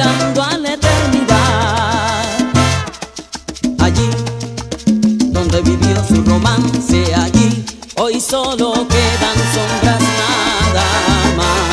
mirando a la eternidad. Allí donde vivió su romance, allí hoy solo quedan sombras nada más.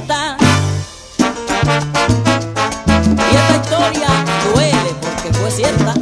Y esta historia duele porque fue cierta.